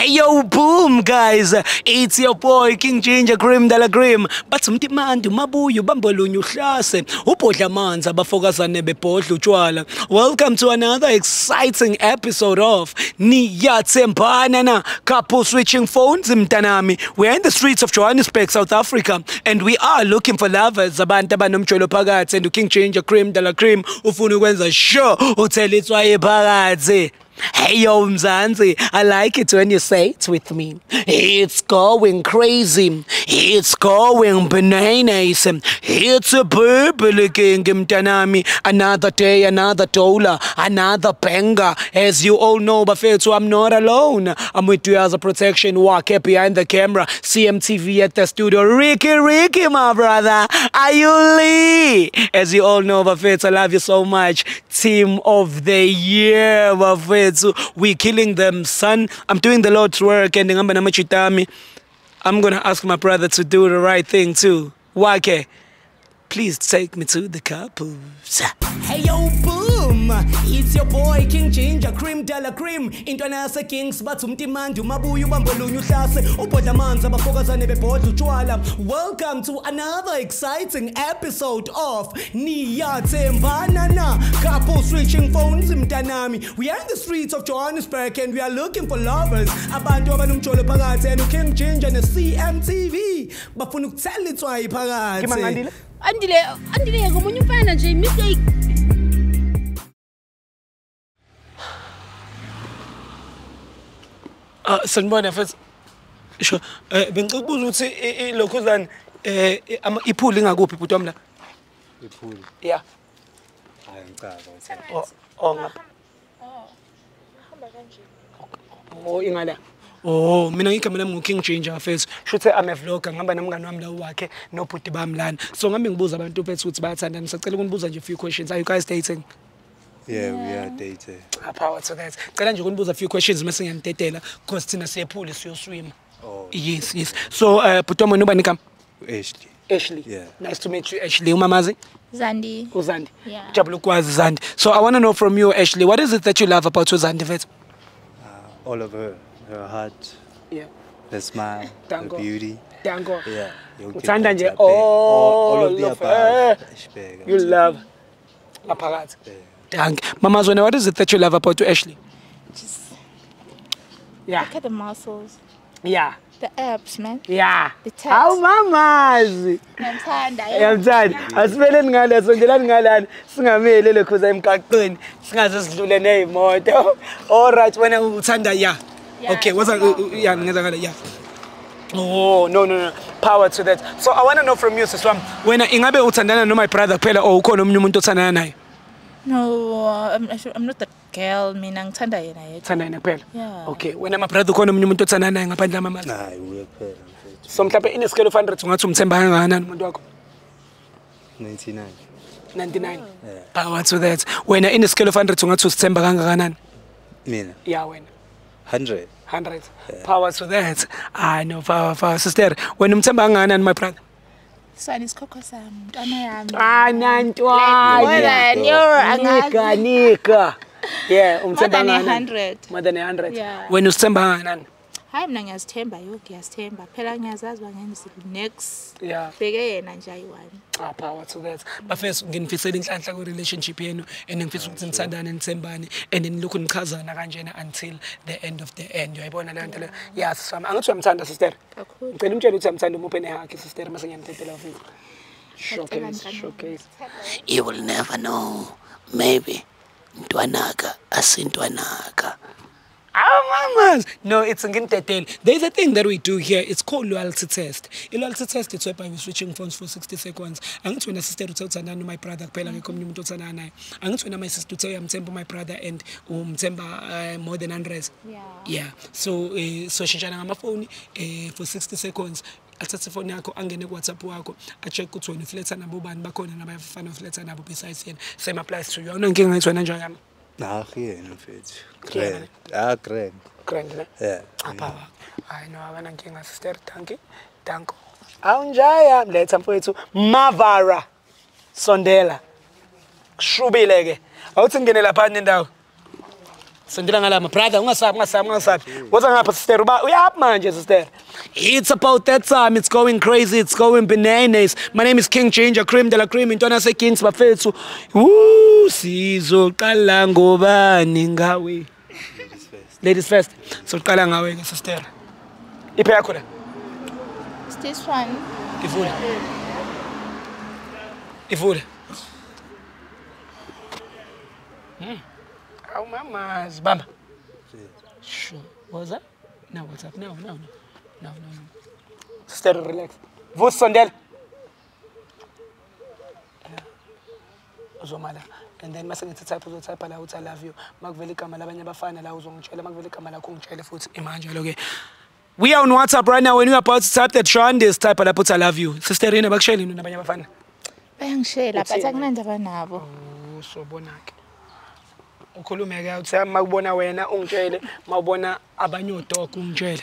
Hey yo, boom, guys. It's your boy King Ginger Grim Dala Grim. Bathi umtimandi umabuya ubambolunya uhlase. Ubhodla amanzi abafokazane bebhodla utshwala. Welcome to another exciting episode of Niyatsembana na couple switching phones mntanami. We're in the streets of Johannesburg, South Africa, and we are looking for lovers abantu abanomjolo phakathi and uKing Ginger Grim Dala Grim ufuna ukwenza sure uthela itswaye phakathi. Hey yo Mzansi, I like it when you say it with me. It's going crazy. It's going bananas. It's a purple king mtanami. Another day, another dollar, another banger. As you all know, Bafetu, I'm not alone. I'm with you as a protection walk behind the camera. CMTV at the studio. Ricky, Ricky, my brother. Are you Lee? As you all know, Bafetu, I love you so much. Team of the year, Bafetu. We killing them, son. I'm doing the Lord's work and ngihamba namachitami. I'm gonna ask my brother to do the right thing too. Wake, please take me to the couples. Hey yo, boom! It's your boy King Ginger, Cream Della Cream. Intwana yase Kings bathi umtimandi umabuya ubambolunya uhlase ubhodla amanzi abafokazane bebhodla utshwala. Welcome to another exciting episode of Niyatsembana na couple switching phones mntanami. We are in the streets of Johannesburg and we are looking for lovers. Abantu abanomjolo phakathi and uKing Ginger ne CMTV bafuna ukuthela itswayi phakathi. Andile andile ngomunye umfana nje mistake Ah sanibona mfethu. Sho eh bengicela ukubuza ukuthi i- i- lokhuzana eh i- ama- iphuli ingakuphi bhuti wami la? iphuli Yeah. hayi ngicaba ukuthi Oh oh ngapha. Oh ingala. Oh mina ngigama lami nguKing Ginger mfethu. Shuthe ame vlogger ngihamba nomngane wami la wakhe nobhuti bami lana. So ngambe ngibuza abantu mfethu ukuthi bayathandana. Sicela ukunibuza nje a few questions. Are you guys dating? Yeah we are dating Ah power to that. Cela nje ukunibuza a few questions mase ngiyanitetela because thina siyephuli siyoswima. oh Yes, yes. So uh bhuti wami noba nikam Ashley Ashley. Yeah. Nice to meet you Ashley. Umamazi? zandi uZandi. Yeah. Jabula ukwazi Zandi. So I want to know from you Ashley, what is it that you love about Zandi vet? all of her her heart Yeah. her smile Dango. her beauty Dango. yeah yonke Uthanda into nje abheka. all, all of the of above her. You nje. love ngaphakathi. Danke. Mama Zwane, what is it that you love about Ashley? just Yeah. look at the muscles Yeah. the abs man Yeah. The tats. Awu mamazi. ngiyamthanda Yamthandi. Asipheleni ngale sondelani ngalani singamele lekhuza emgaqweni singaze sidlule nezimoto. All right wena uthanda. Yeah, Okay, what's yeah. Ngenza ngale yeah. Oh, no no no. Power to that. So I want to know from you siswam, wena ingabe uthandana no my brother kuphela or ukhona omunye umuntu othandana naye? No I'm, I'm not that girl mina ngithanda yena yedwa Thandana yena kuphela. Yeah. Okay, wena my brother ukhona omunye umuntu othandana naye ngaphandle amamazi. hayi uye kuphela So mhlawumbe in a scale of 100 ungathi umthemba kangakanani umuntu wakho? 99 99. Yeah. Power to that. Wena in a scale of 100 ungathi usithemba kangakanani? mina Yeah wena. 100 100. Power to that. I know power power sister. Wena umthemba kangakanani my brother? sani nika yeah umthemba ngani? more than 100 wena usithemba ngani? Hayi mina ngiyazithemba yo ngiyazithemba phela ngiyazazi uba ngenza next Yeah. bheke yena nje ayi-one Ah power to that. Bafethu nginifisela inhlanhla ku relationship yenu and ngifisa ukuthi nithandane nithembane and nilokhu nichazana kanjena until the end of the end. Uyayibona leyo nto leyo? Yeah, sisami. Angithi uyamthanda sister. kakhulu Ngicela umtshele ukuthi uyamthanda umuphe nehakhe sister mase ngiyanithetela mfethu. Showcase, kancane. showcase. You will never know. Maybe. Ntwanaka asintwanaka. No, it's ngintetele. There's a thing that we do here. It's called loyalty test. I loyalty test it's whereby we switching phones for 60 seconds. Angithi wena sister uthe uthandana no my brother kuphela ngekho omunye umuntu othandana naye. Angithi wena my sister uthe uyamthemba my brother and umthemba uh, more than 100. Yeah. Yeah. So eh so shintshana ngamafoni eh for 60 seconds. athathe ifoni yakho angene kuwhatsapp wakho acheck ukuthi wena ufletha nabo bani bakhona nabafana ufletha nabo besides yena same applies to you awunankinga ngathi wena njalo hayi yena mfethu. Grand. Ah grand. Grand ne? Yeah. Apha hayi no abanankinga sister danki danko. Awunjaya mletha mfowethu mavara. Sondela. Kushubile ke. Awuthi ngene lapha nendawo Sondela ngalama brother ungasabi ungasabi ungasabi. Woza ngapha sister uba uyaphi manje sister. It's about that time it's going crazy it's going bananas. My name is King Ginger Cream de la Cream intwana yasekings Kings bafethu. Woo sizoqala ngobani ngawe. Ladies first. Soqala ngawe ke sister. Iphe yakho la. It's this one. Ivule. Ivule. Awu mama zibamba. Sure. What's up? Up? Sister relax. Sondela. Uzomala. And then mase ngithi type uzotype la uthi I love you. Makuvela igama labanye abafana la uzongitshela makuvela igama lakho ungitshele futhi imanjalo ke. We are on WhatsApp right now when you're about to type that Shondes type lapho uthi I love you. Sister yini nabanye abafana? Bayangishela but akunandaba nabo. usobona ke ukhulume ke uthi makubona wena ungitshele mawubona abanye odog ungitshele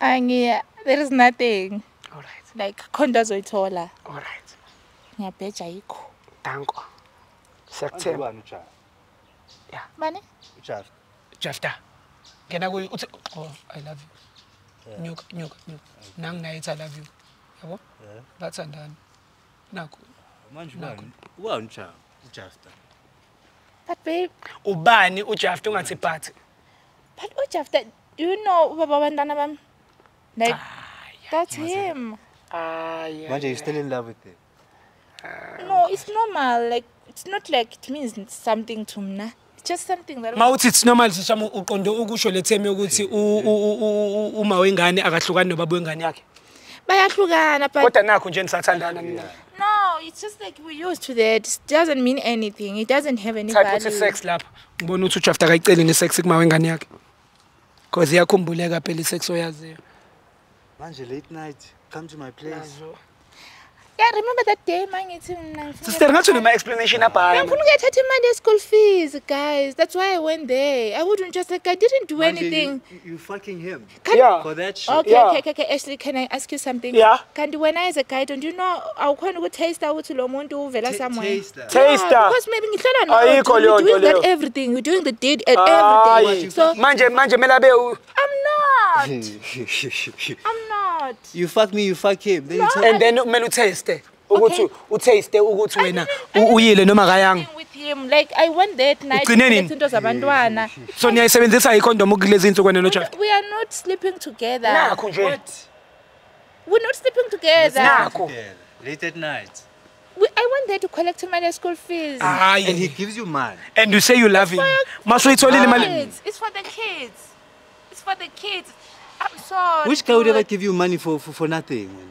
Angi there is nothing. all right Like khonto azoyithola. all right Ngiyabheja yikho. danko siyakuthemba Ubani uJav? Bani? uJav. jafta ngena kuyo uthi oh i love you nyuka nyuka nyuka nangi naye ithi i love you yabo Yeah. bathandana nakho Manje Nakho. ubani? Ubani uJav? uJafta. But babe, ubani ujafta ungathi but but ujafta, do you know ubaba bantwana bami? Like that's him. ay Manje you still in love with him? No, it's normal. Like it's not like it means something to mna. It's just something that mawuthi it's normal sishama uqonde ukusho le theme yokuthi u- u- u- u- uma wengane akahlukani nobaba wengane yakhe bayahlukana but kodwa nakho nje nisathandana nina no, it's just like we're used to that. It doesn't mean anything. It doesn't have any type uthi value. sex lapha ngibona ukuthi ujafta akayiceli nesex kuma wengane yakhe cause iyakhumbuleka phela isex oyaziyo Manje late night, come to my place. Yeah, remember that day mangithi mina sister ngathi unema explanation abhaya ngifuna ukuyathatha imali ye-school fees guys that's why i went there i wouldn't just like i didn't do Manje anything You, you fucking him. Can- Yeah. For that shit. Okay, Yeah. okay, okay, okay. Ashley, can I ask you something? Yeah. Kanti when I as a guy, don't you know awukhona ukutaste ukuthi lo muntu uvela Ta- somewhere? taster. Taster. Yeah, because maybe ngihlola no. Ayikho we're leyo nto doing that everything. We're doing the deed and everything. So manje manje mele abe u- I'm not. I'm not. you fuck me, you fuck him. Then you tell and then kumele utaste ukuthi Okay. utaste ukuthi I wena didn't- I u- uyile didn't noma kayanga With him, like I went there at night. Ugcine nini? ukuthatha into zabantwana. so niyayisebenzisa ikhondom kulezi insuku wena nojafta We are not sleeping together. nakho nje We're not sleeping together. Nakho. Late at night. We, I went there to collect my school fees. Ah, And he gives you money. and you say you love him masuyitholile imali kids. It's for the kids. It's for the kids. I'm sorry. Which guy would ever give you money for, for, for nothing? Man?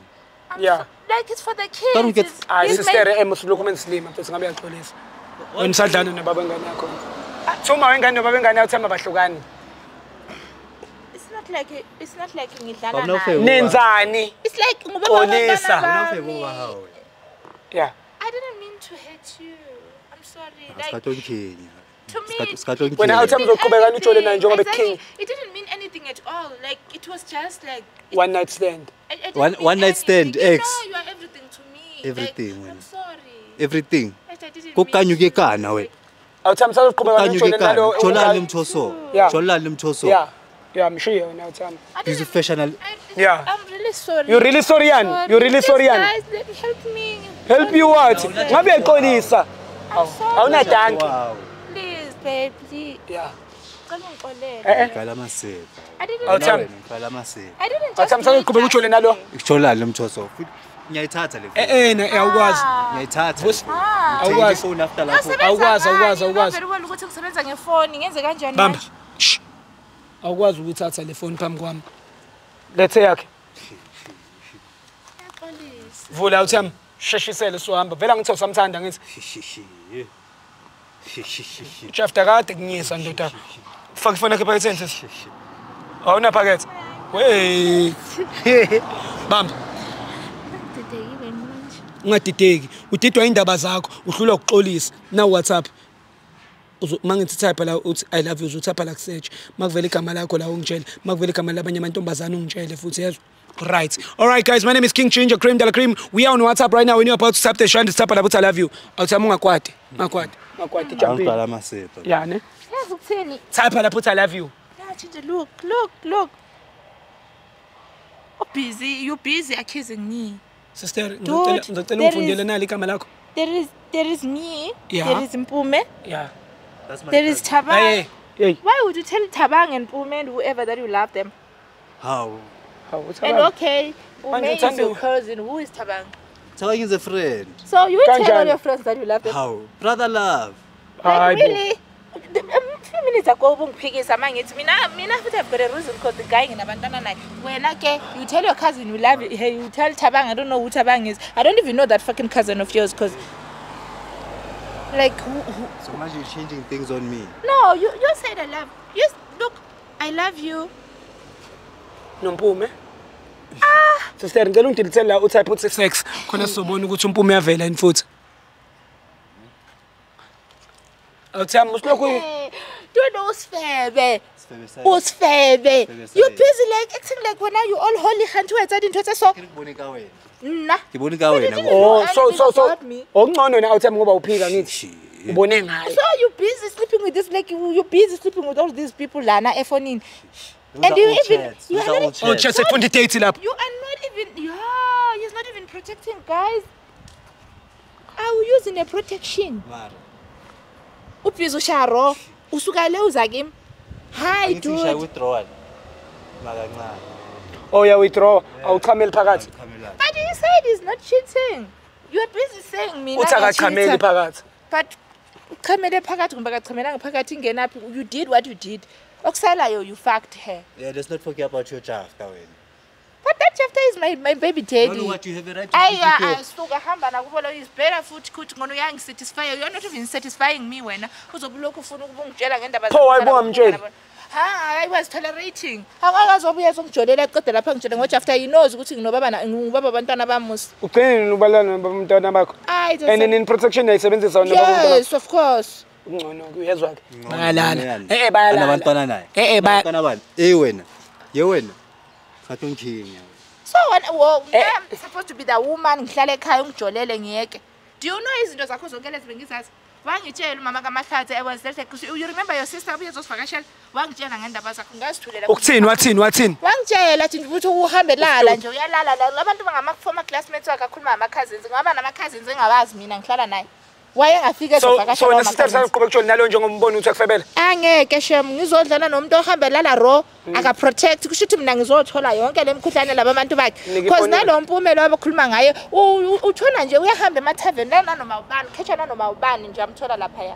I'm Yeah. so- like it's for the kids. Don't get- It's- hayi it's sister my- emos eh, lokhu mensilima mfethu ngabe yaxolisa wena usadlana nobaba wengane yakho thuma wengane nobaba wengane yakho themba bahlukani It's not like it's not like ngidlala Awunawufeba naye. ukuba- nenzani It's like ngubaba Xolisa. wabantwana Awunawufeba bami. ukuba hawe. yeah I didn't mean to hurt you. I'm sorry. Like Sikatonkenya. to me, It, it, when I was Kobegani Chole na Njongo King, it didn't mean anything at all. Like it was just like it, one night stand. I, I one one night stand. You ex. Know, you are everything to me. Everything. Like, I'm sorry. Everything. Kukanyukekana we. Awuthamisa ukuqhubeka ngicone nalo. Yeah. I'm sure you know Yeah. I'm really sorry. You're really sorry, Yan. You're really sorry, Yan. Help me. Help you what? Ngabe yaxolisa. Awunadanga. Wow. Please, babe, please. yeah Cala ungixolele. Eh, eh. Qala amaseko. I didn't. Awuthami. do it. Qala amaseko. I didn't just. awuthami do it sazoqhubeka utshole nalo just Jolani mthoso. Ngiyayithatha le phone. eh eh awukwazi Ah. Ngiyayithatha. Vusi. Ah. Take Awukwazi. ifone after No, lapho. sebenza Awukwazi, ngani? awukwazi, awukwazi. Very well ukuthi ngisebenza ngefoni ngenze kanjani bamba manje? Shh. awukwazi ukuthatha le phone phambi kwami lethe yakhe Police. vula awuthami sheshisele suhamba vela ngithe usamthanda ngithi Kade kunyisa ndoda faka ifoni yakhe phaketheni sisi awunaphakethe wey bamba ungadideki udidwa indaba zakho uhlulwa ukuxolisa na WhatsApp Uzo- uma ngithi type la uthi i love you uzotype la kusearch makuvela igama lakho la ungitshele makuvela igama labanye amantombazane ungitshele futhi yezwa Right. All right, guys. My name is King Ginger Cream de la Cream. We are on WhatsApp right now. When you're about to tap the shine, type la I love you. Awuthi ungakwadi. Ngakwadi. magwadi jumping angigcwala amasipho ya ne yazi ukutheni type lapho uthi i love you Yeah, Ginger, look, look, look. Oh, busy. You busy accusing me. sister Dude, ngizocela ngizocela there ungifundele is- nali igama lakho There is, there is me. Yeah. There is Mpume. ya That's my There is cousin. Tabang. hey hey Why would you tell Tabang and Mpume and whoever that you love them? How? hawu uthi And abanye. okay, Mpume is Angithandi- your cousin. Who is Tabang? Tabang is a friend. So you will tell all your friends that you love them. How? Brother love. Hayi Like really? Um, A few minutes ago ubungiphikisa mangithi mina mina futhi I've got a reason because the guy nginabantwana naye wena ke you tell your cousin you love hey you tell Tabang I don't know who Tabang is I don't even know that fucking cousin of yours because like who, who, So much you're changing things on me. no you you said I love you look I love you nompume sister ngicela ungidilithele la utype uthi sex khona sizobona ukuthi umpume uyavela yini futhi awuthami usilokhu hey don't know usifebe Sifebe sayo. usifebe Sifebe you sayo. busy like acting like wena you all holy khanti wetsa dintho tse so Ke re ke bone ka wena. nna Ke bone ka wena. didn't bo. know oh so so so anything about me. okungcono na awuthami ngoba uphika ngithi Shit. ubone ngayo So you busy sleeping with this like you you busy sleeping with all these people lana efonini. Those And you old even chats. you Those are are not old oh chats. idate lapho you are not even yeah he's not even protecting guys. Are you using a protection? Mara. Ubhizo sharo usuka le uza kimi. Hi dude. withdrawal. Makancane. oh ya withdraw awuchameli phakathi. But you said he's not cheating. You are busy saying me. uthi akachameli phakathi But uchamele phakathi kumbe akachamelanga phakathi ingenaphi you did what you did. Okusalayo you fucked her. Yeah, let's not forget about your chaff ka wena. But that chapter is my my baby You daddy. know what you have a right to your- asuka hamba nakubo lo is better futhi kuthi ngoba uyangisatisfy you are not even satisfying me wena uzobe ulokhu ufuna ukuba ungitshela ngendaba Pho why bungamtsheli? ha I was tolerating akakazobuya zongijolela aqede lapha ngitshele ngoba after he knows ukuthi nginobaba na- ngubaba abantwana bamusi ugcine ubalana nabantwana bakho and a- in protection ayisebenzisa wona nabantwana yes of course ungcono uyezwa ke Ngcono bayalala yani. eh eh bayalala Anabantwana naye. eh eh baya Abantwana bani? Eh wena. Ye wena. Ngathi ungithinya. so when well, Eh. I'm supposed to be the woman ngihlale ekhaya ungijolele ngiyeke do you know izinto zakho zonke lezi bengizazi wangitshela umama kamahlathi I was there like you remember your sister ubuye zosivakashela wangitshela ngendaba zakho ngazithulela ukuthini wathini wathini wangitshela thi ukuthi uhambe lala nje uyalala la abantu bangama-former classmates wakhe akhuluma ngama-cousins ngaba nama-cousins engabazi mina ngihlala naye wayengafike so so wena sister sakho kutshoni nalo njengombona ukuthi akusebele angeke shem ngizodlala nomuntu ohambe lala ro akaprotect. Kusho ukuthi mina ngizothola yonke le mkhuhlane laba abantu bakhe. Because nalo mpumelo abakhuluma ngaye u- u- utshona nje uyahamba emathaveni la nanoma ubani khetsha nanoma ubani nje amthola laphaya.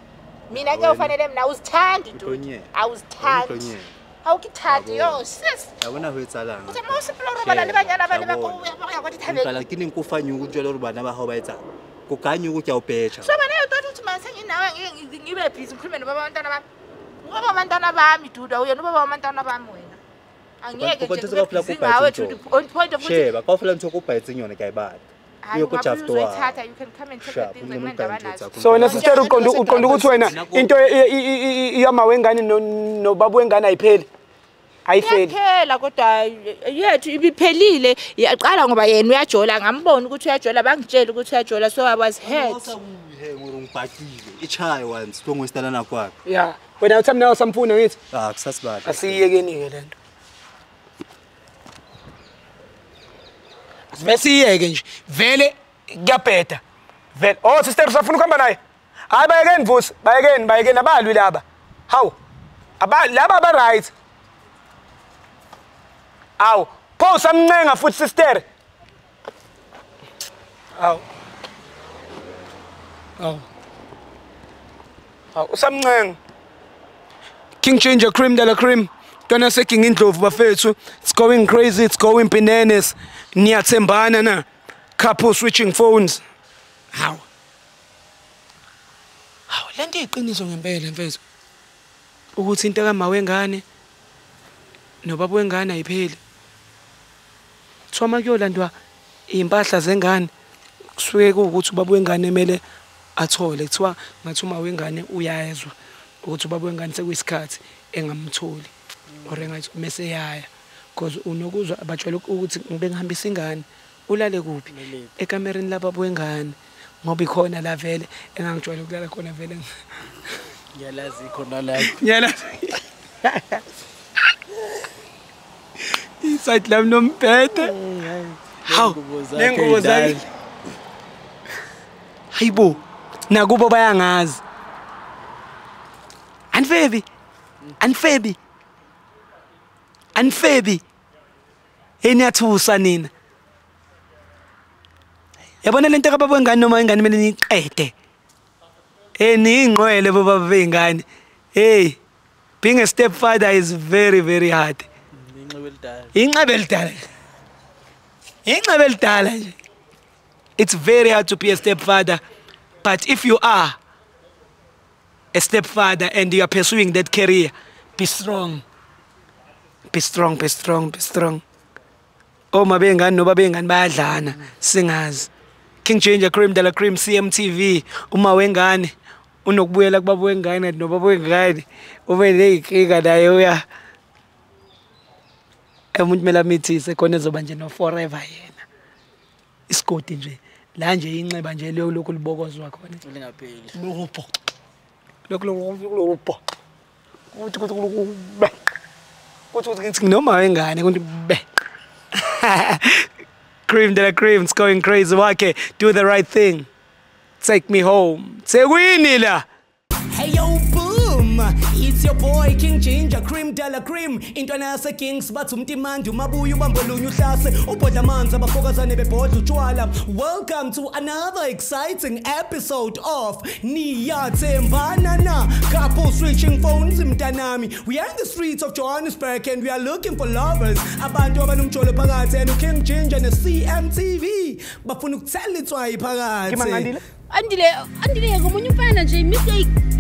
Mina ke ufanele mina awuzithandi dude. Awuzithandi. Awukithandi yo sis. Yabona ho etsalang. Le banyana ba le ba ko- ya- kwa dithabeng. Ke neng kufanya o utshela gore bana ba hao ba etsang kuganye ukutya ubheja soba leyo tota ukuthi manje senginawe ngibe busy ngikhulume nobaba abantwana bami. Ubaba abantwana bami duda uyena ubaba abantwana bami wena? Angeke ngawe sheba kwafela kuyayibala so wena sister uqonda ukuthi wena into e- e- e- iyama wengane nobaba wengane ayipheli? Ayifeli iyaphela kodwa yethu ibiphelile. Yaqala ngoba yena uyajola ngambona ukuthi uyajola bangitshela ukuthi uyajola so i was hurt. Awusabuhe ngore ngibhakile. Ichaye once ko ngwestala nakwakhe. ya wena uthami nawe samfuna ngithi? Ah, kusasibadla. asiyiyekeni-ke le nto. Asibe siyiyeke nje. Vele kuyabheda. Vele oh sister usafuna ukuhamba naye? Hayi bayekeni vusi. Bayekeni bayekeni. Abalwi laba. Hawu aba- laba aba-right. Awu pho usamncenga futhi sister awu awu awu usamncenga King Ginger Cream de la Cream. Tona se King Indlovu bafethu. It's going crazy, it's going bananas. Niyathembana na. Couple switching phones. Haw. Haw, lento iqiniso ngempela mfethu. Ukuthi into kama wengane nobaba wengane ayipheli. Kuthiwa makuyolandwa impahla zengane kusuke kuwukuthi ubaba wengane emele athole. Kuthiwa ngathi uma wengane uyayezwa ukuthi ubaba wengane sekuyisikhathi engamtholi or engathi mase yaya because unokuzwa abatshela ukuthi ngibe ngihambisa ingane ulale kuphi? Ekamereni lababa wengane ngoba ikhona la vele engangijwayele ukulala khona vele. Ngiyalazi khona lapho nyala iside lami nombhede hawu Nengubo ey'ndala. hayibo nakubo bayangazi. Anifebi anifebi anifebi. Eniyathusa nina. Yabona lento kababa wengane noma ingane kumele niyiqede? Eh niyingqwele baba beyingane hey being a stepfather is very very hard. Inxiwa elidala. inxebe elidala inxebe elidala nje. It's very hard to be a stepfather but if you are a stepfather and you are pursuing that career be strong. Be strong be strong be strong. Oma bengani noba bengani bayadlana singazi. King ginger cream dala cream cmtv uma wengane unokubuyela kubaba wengane nobaba wengane ube ney'nkinga naye uya. Umuntu kumele amithise khona ezoba nje no-forever yena. Isigodi nje la nje inxeba nje lokhu libokozwa khona. Lingapheli. lupho lokhu kuthi kuthi be. Kuthi kuthi ngithi noma wengane kuthi be. Cream de la cream it's going crazy. Wakhe do the right thing. Take me home. Sekwini la? Hey yo boom it's your boy King Ginger Cream Dala Cream. Intwana yase Kings bathi umtimandi umabuya ubambolunya uhlase ubhodla amanzi abafokazane bebhodla utshwala welcome to another exciting episode of Niyathembana na. Couple switching phones mntanami. We are in the streets of Johannesburg and we are looking for lovers. Abantu abanomjolo phakathi and King Ginger ne CMTV bafuna ukuthela itswayi phakathi. Andile andile ngomunye umfana nje mistake